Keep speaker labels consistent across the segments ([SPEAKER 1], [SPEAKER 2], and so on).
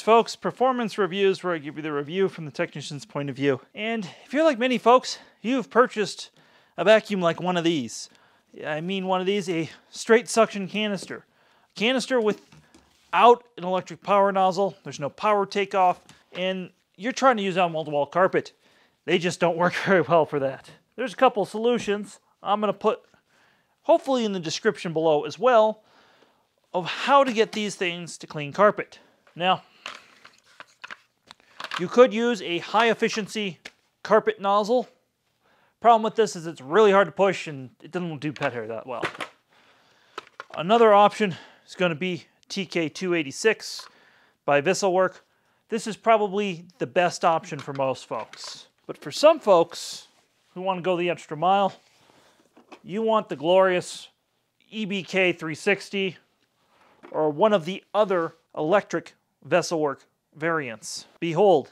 [SPEAKER 1] folks, performance reviews where I give you the review from the technician's point of view. And if you're like many folks, you've purchased a vacuum like one of these. I mean one of these, a straight suction canister. A canister without an electric power nozzle, there's no power takeoff, and you're trying to use on wall-to-wall carpet. They just don't work very well for that. There's a couple solutions I'm going to put hopefully in the description below as well of how to get these things to clean carpet. Now, you could use a high efficiency carpet nozzle. Problem with this is it's really hard to push and it doesn't do pet hair that well. Another option is going to be TK286 by Wessel-Werk. This is probably the best option for most folks. But for some folks who want to go the extra mile, you want the glorious EBK 360 or one of the other electric Wessel-Werk variants. Behold,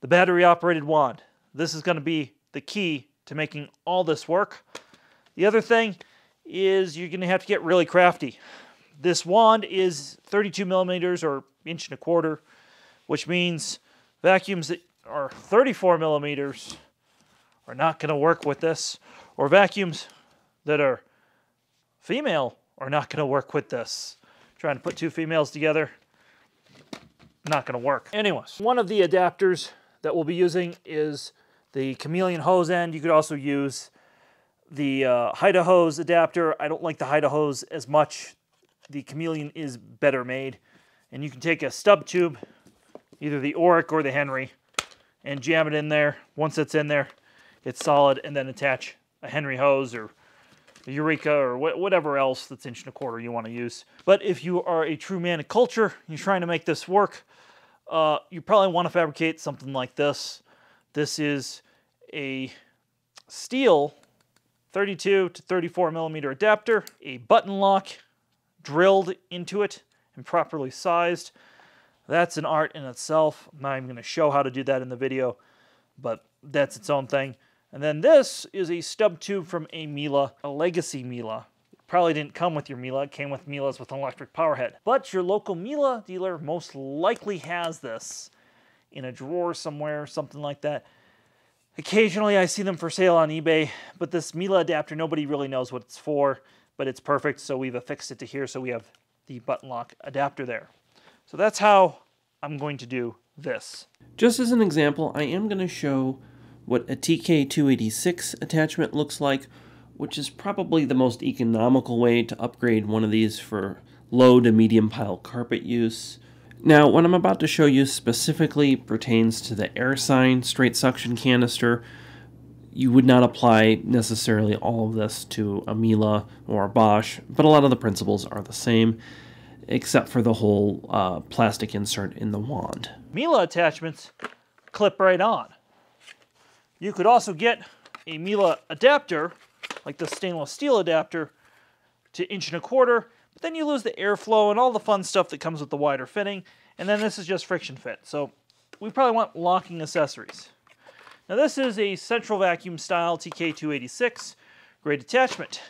[SPEAKER 1] the battery operated wand. This is going to be the key to making all this work. The other thing is you're going to have to get really crafty. This wand is 32 millimeters or inch and a quarter, which means vacuums that are 34 millimeters are not going to work with this, or vacuums that are female are not going to work with this. Trying to put two females together, not going to work. Anyways, one of the adapters that we'll be using is the chameleon hose end. You could also use the uh, Haida hose adapter. I don't like the Haida hose as much. The chameleon is better made. And you can take a stub tube, either the Oreck or the Henry, and jam it in there. Once it's in there, it's solid, and then attach a Henry hose or Eureka or wh whatever else that's inch and a quarter you want to use. But if you are a true man of culture, you're trying to make this work, uh, you probably want to fabricate something like this. This is a steel 32 to 34 millimeter adapter, a button lock drilled into it and properly sized. That's an art in itself. I'm not even going to show how to do that in the video, but that's its own thing. And then this is a stub tube from a Miele, a legacy Miele. Probably didn't come with your Miele, it came with Miele's with an electric power head. But your local Miele dealer most likely has this in a drawer somewhere, something like that. Occasionally I see them for sale on eBay, but this Miele adapter, nobody really knows what it's for, but it's perfect, so we've affixed it to here, so we have the button lock adapter there. So that's how I'm going to do this.
[SPEAKER 2] Just as an example, I am going to show what a TK286 attachment looks like which is probably the most economical way to upgrade one of these for low to medium pile carpet use. Now, what I'm about to show you specifically pertains to the AirSign straight suction canister. You would not apply necessarily all of this to a Miele or a Bosch, but a lot of the principles are the same, except for the whole uh, plastic insert in the wand.
[SPEAKER 1] Miele attachments clip right on. You could also get a Miele adapter like the stainless steel adapter, to inch and a quarter, but then you lose the airflow and all the fun stuff that comes with the wider fitting, and then this is just friction fit. So we probably want locking accessories. Now this is a central vacuum style TK286 great attachment.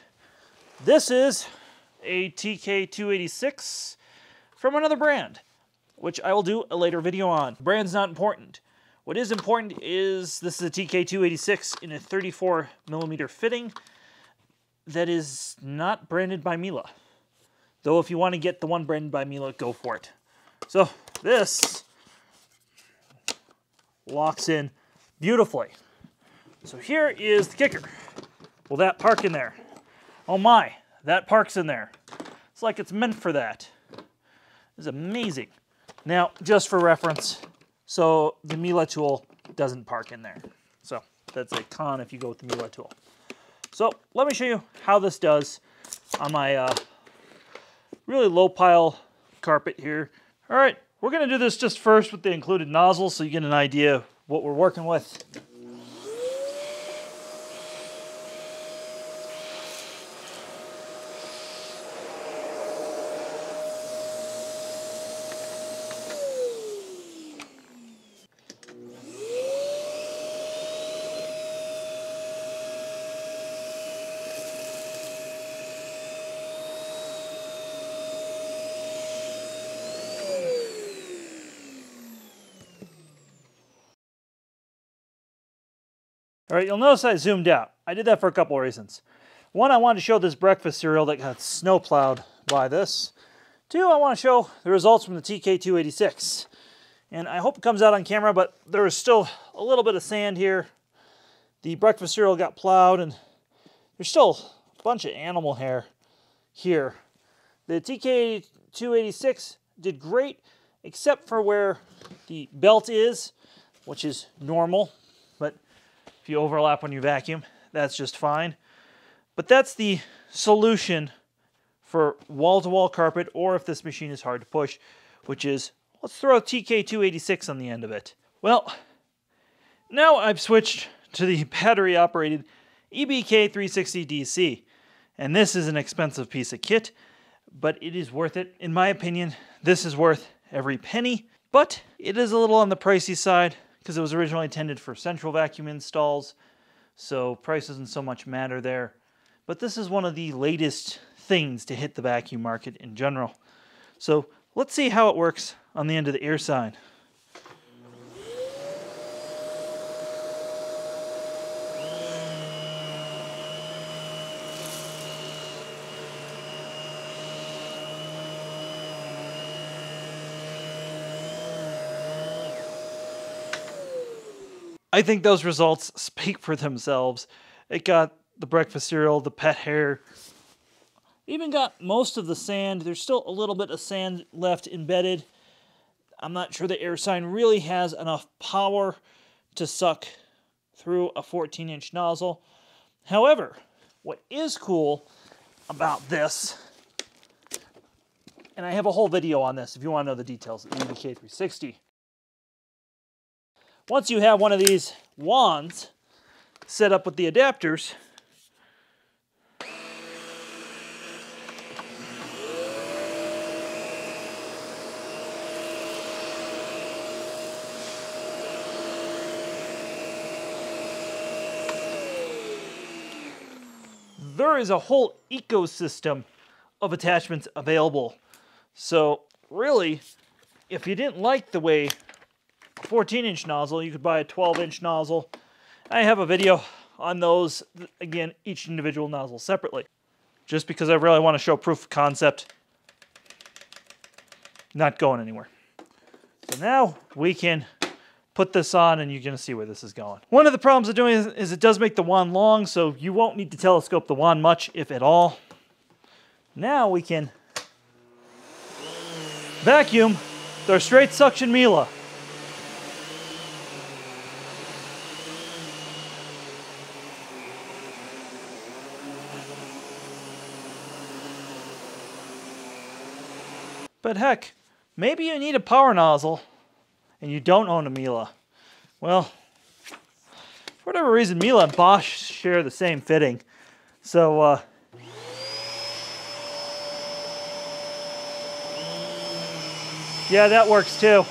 [SPEAKER 1] This is a TK286 from another brand, which I will do a later video on. Brand's not important. What is important is this is a TK286 in a 34 millimeter fitting that is not branded by Miele. Though if you want to get the one branded by Miele, go for it. So this locks in beautifully. So here is the kicker. Will that park in there? Oh my, that parks in there. It's like it's meant for that. It's amazing. Now, just for reference, so the Miele tool doesn't park in there. So that's a con if you go with the Miele tool. So let me show you how this does on my uh, really low pile carpet here. All right, we're gonna do this just first with the included nozzle so you get an idea what we're working with. All right, you'll notice I zoomed out. I did that for a couple of reasons. One, I wanted to show this breakfast cereal that got snowplowed by this. Two, I want to show the results from the TK286. And I hope it comes out on camera, but there is still a little bit of sand here. The breakfast cereal got plowed, and there's still a bunch of animal hair here. The TK286 did great, except for where the belt is, which is normal. If you overlap when you vacuum, that's just fine. But that's the solution for wall-to-wall carpet, or if this machine is hard to push, which is, let's throw a TK286 on the end of it. Well, now I've switched to the battery-operated EBK360DC, and this is an expensive piece of kit, but it is worth it. In my opinion, this is worth every penny, but it is a little on the pricey side because it was originally intended for central vacuum installs, so price doesn't so much matter there. But this is one of the latest things to hit the vacuum market in general. So let's see how it works on the end of the air sign. I think those results speak for themselves. It got the breakfast cereal, the pet hair, even got most of the sand. There's still a little bit of sand left embedded. I'm not sure the air sign really has enough power to suck through a 14 inch nozzle. However, what is cool about this, and I have a whole video on this if you want to know the details of the EBK360. Once you have one of these wands set up with the adapters, there is a whole ecosystem of attachments available. So really, if you didn't like the way 14 inch nozzle, you could buy a 12 inch nozzle. I have a video on those, again, each individual nozzle separately. Just because I really want to show proof of concept, not going anywhere. So now we can put this on and you're going to see where this is going. One of the problems of doing is, is it does make the wand long, so you won't need to telescope the wand much, if at all. Now we can vacuum their straight suction Miele. But heck, maybe you need a power nozzle and you don't own a Miele. Well, for whatever reason, Miele and Bosch share the same fitting. So, uh, yeah, that works too.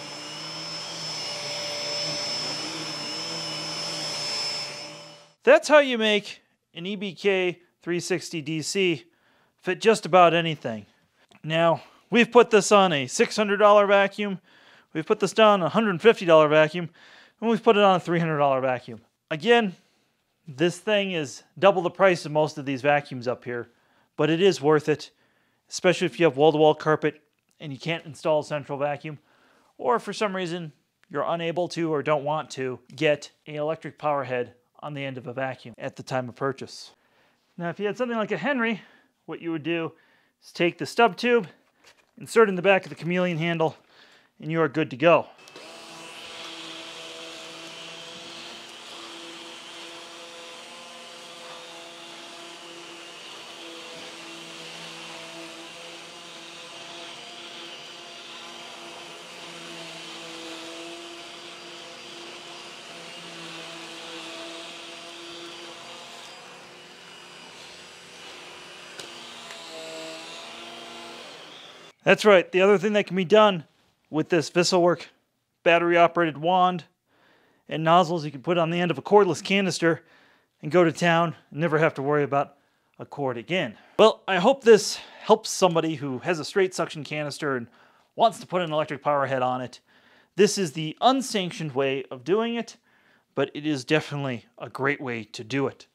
[SPEAKER 1] That's how you make an EBK 360 DC fit just about anything. Now, we've put this on a $600 vacuum We've put this down a $150 vacuum, and we've put it on a $300 vacuum. Again, this thing is double the price of most of these vacuums up here, but it is worth it, especially if you have wall-to-wall -wall carpet and you can't install a central vacuum, or for some reason you're unable to or don't want to get an electric power head on the end of a vacuum at the time of purchase. Now, if you had something like a Henry, what you would do is take the stub tube, insert in the back of the chameleon handle, and you are good to go. That's right. The other thing that can be done with this Wessel-Werk battery operated wand and nozzles you can put on the end of a cordless canister and go to town and never have to worry about a cord again. Well, I hope this helps somebody who has a straight suction canister and wants to put an electric power head on it. This is the unsanctioned way of doing it, but it is definitely a great way to do it.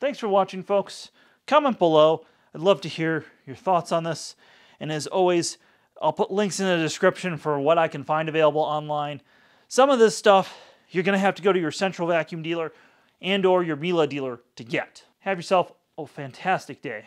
[SPEAKER 1] Thanks for watching, folks. Comment below. I'd love to hear your thoughts on this. And as always, I'll put links in the description for what I can find available online. Some of this stuff you're going to have to go to your central vacuum dealer and or your Miele dealer to get. Have yourself a fantastic day.